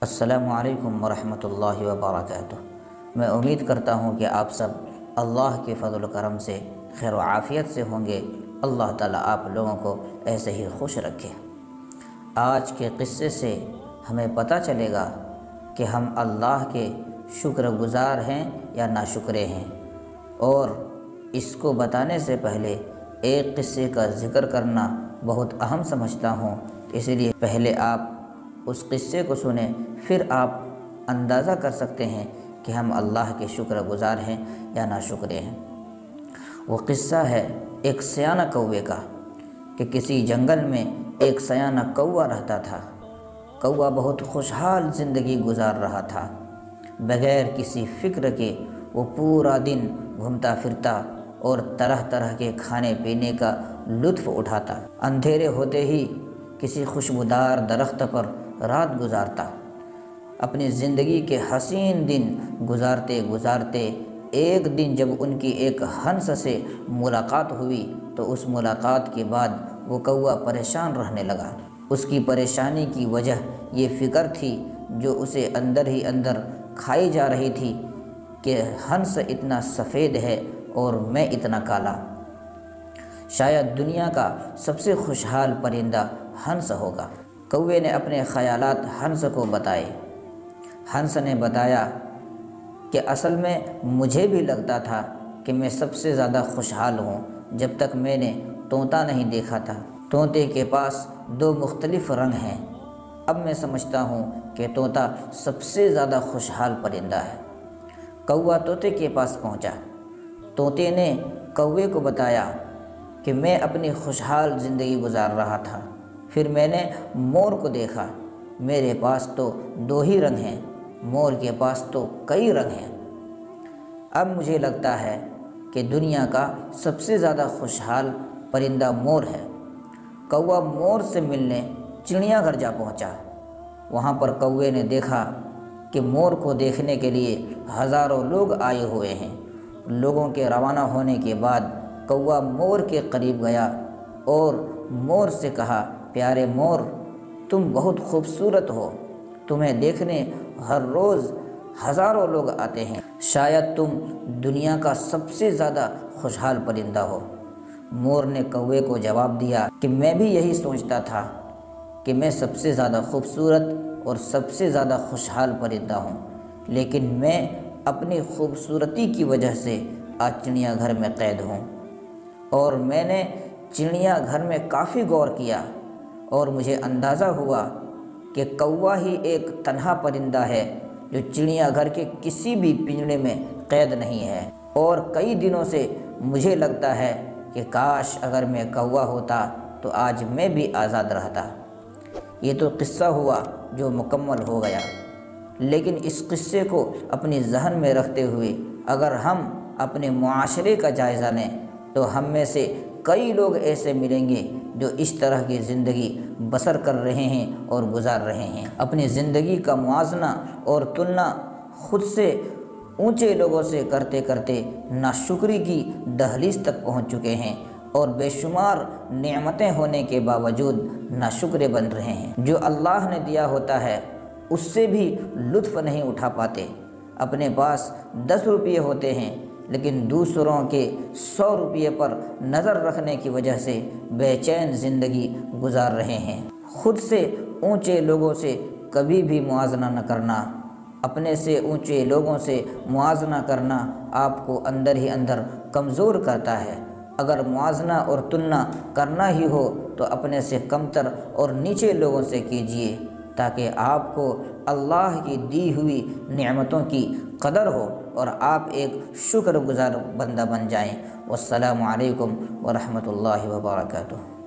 السلام علیکم ورحمۃ اللہ وبرکاتہ۔ میں امید کرتا ہوں کہ آپ سب اللہ کے فضل و کرم سے خیر و عافیت سے ہوں گے۔ اللہ تعالیٰ آپ لوگوں کو ایسے ہی خوش رکھے۔ آج کے قصے سے ہمیں پتہ چلے گا کہ ہم اللہ کے شکر گزار ہیں یا ناشکرے ہیں۔ اور اس کو بتانے سے پہلے ایک قصے کا ذکر کرنا بہت اہم سمجھتا ہوں۔ اس لیے پہلے آپ اس قصے کو سنیں، پھر آپ اندازہ کر سکتے ہیں کہ ہم اللہ کے شکر گزار ہیں یا ناشکرے ہیں۔ وہ قصہ ہے ایک سیانہ کوے کا، کہ کسی جنگل میں ایک سیانہ کوا رہتا تھا۔ کوا بہت خوشحال زندگی گزار رہا تھا۔ بغیر کسی فکر کے وہ پورا دن گھومتا پھرتا اور طرح طرح کے کھانے پینے کا لطف اٹھاتا۔ اندھیرے ہوتے ہی کسی خوشبودار درخت پر رات گزارتا۔ اپنی زندگی کے حسین دن گزارتے گزارتے ایک دن جب ان کی ایک ہنس سے ملاقات ہوئی تو اس ملاقات کے بعد وہ کوا پریشان رہنے لگا۔ اس کی پریشانی کی وجہ یہ فکر تھی جو اسے اندر ہی اندر کھائی جا رہی تھی کہ ہنس اتنا سفید ہے اور میں اتنا کالا۔ شاید دنیا کا سب سے خوشحال پرندہ ہنس ہوگا۔ کوے نے اپنے خیالات ہنس کو بتائے۔ ہنس نے بتایا کہ اصل میں مجھے بھی لگتا تھا کہ میں سب سے زیادہ خوشحال ہوں جب تک میں نے طوطا نہیں دیکھا تھا۔ طوطے کے پاس دو مختلف رنگ ہیں۔ اب میں سمجھتا ہوں کہ طوطا سب سے زیادہ خوشحال پرندہ ہے۔ کوا طوطے کے پاس پہنچا۔ طوطے نے کوے کو بتایا کہ میں اپنی خوشحال زندگی گزار رہا تھا۔ پھر میں نے مور کو دیکھا۔ میرے پاس تو دو ہی رنگ ہیں، مور کے پاس تو کئی رنگ ہیں۔ اب مجھے لگتا ہے کہ دنیا کا سب سے زیادہ خوشحال پرندہ مور ہے۔ کوا مور سے ملنے چڑیا گھر جا پہنچا۔ وہاں پر کوے نے دیکھا کہ مور کو دیکھنے کے لیے ہزاروں لوگ آئے ہوئے ہیں۔ لوگوں کے روانہ ہونے کے بعد کوا مور کے قریب گیا اور مور سے کہا، پیارے مور، تم بہت خوبصورت ہو۔ تمہیں دیکھنے ہر روز ہزاروں لوگ آتے ہیں۔ شاید تم دنیا کا سب سے زیادہ خوشحال پرندہ ہو مور نے کوے کو جواب دیا کہ میں بھی یہی سوچتا تھا کہ میں سب سے زیادہ خوبصورت اور سب سے زیادہ خوشحال پرندہ ہوں۔ لیکن میں اپنی خوبصورتی کی وجہ سے آج چڑیا گھر میں قید ہوں۔ اور میں نے چڑیا گھر میں کافی غور کیا اور مجھے اندازہ ہوا کہ کوا ہی ایک تنہا پرندہ ہے جو چڑیا گھر کے کسی بھی پنجڑے میں قید نہیں ہے۔ اور کئی دنوں سے مجھے لگتا ہے کہ کاش اگر میں کوا ہوتا تو آج میں بھی آزاد رہتا۔ یہ تو قصہ ہوا جو مکمل ہو گیا۔ لیکن اس قصے کو اپنی ذہن میں رکھتے ہوئے اگر ہم اپنے معاشرے کا جائزہ لیں تو ہم میں سے کئی لوگ ایسے ملیں گے جو اس طرح کی زندگی بسر کر رہے ہیں اور گزار رہے ہیں۔ اپنی زندگی کا موازنہ اور تلنا خود سے اونچے لوگوں سے کرتے کرتے ناشکری کی دہلیز تک پہنچ چکے ہیں اور بے شمار نعمتیں ہونے کے باوجود ناشکرے بن رہے ہیں۔ جو اللہ نے دیا ہوتا ہے، اس سے بھی لطف نہیں اٹھا پاتے۔ اپنے پاس دس روپیے ہوتے ہیں لیکن دوسروں کے سو روپیے پر نظر رکھنے کی وجہ سے بے چین زندگی گزار رہے ہیں۔ خود سے اونچے لوگوں سے کبھی بھی موازنہ نہ کرنا، اپنے سے اونچے لوگوں سے موازنہ کرنا آپ کو اندر ہی اندر کمزور کرتا ہے۔ اگر موازنہ اور تلنا کرنا ہی ہو تو اپنے سے کمتر اور نیچے لوگوں سے کیجیے تاکہ آپ کو اللہ کی دی ہوئی نعمتوں کی قدر ہو اور آپ ایک شکر گزار بندہ بن جائیں۔ والسلام علیکم ورحمۃ اللہ وبرکاتہ۔